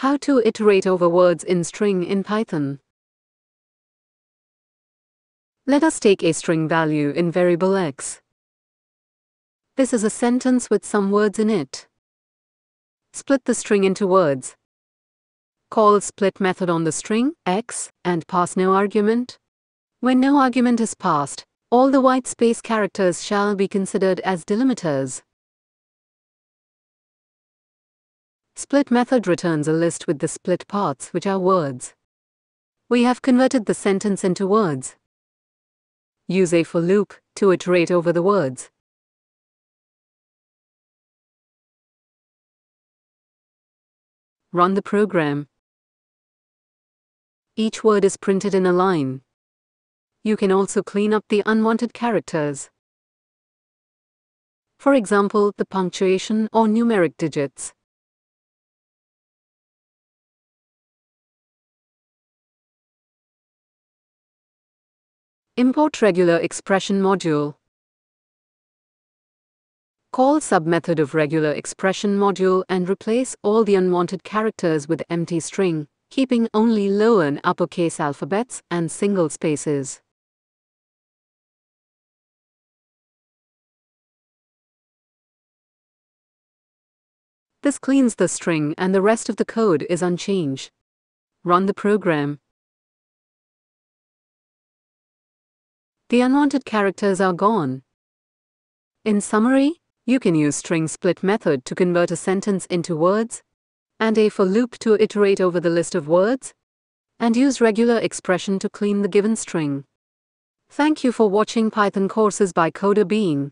How to iterate over words in string in Python. Let us take a string value in variable x. This is a sentence with some words in it. Split the string into words. Call split method on the string x and pass no argument. When no argument is passed, all the white space characters shall be considered as delimiters. Split method returns a list with the split parts which are words. We have converted the sentence into words. Use a for loop to iterate over the words. Run the program. Each word is printed in a line. You can also clean up the unwanted characters. For example, the punctuation or numeric digits. Import regular expression module. Call submethod of regular expression module and replace all the unwanted characters with empty string, keeping only lower and uppercase alphabets and single spaces. This cleans the string and the rest of the code is unchanged. Run the program. The unwanted characters are gone. In summary, you can use string split method to convert a sentence into words, and a for loop to iterate over the list of words, and use regular expression to clean the given string. Thank you for watching Python courses by Coder Being.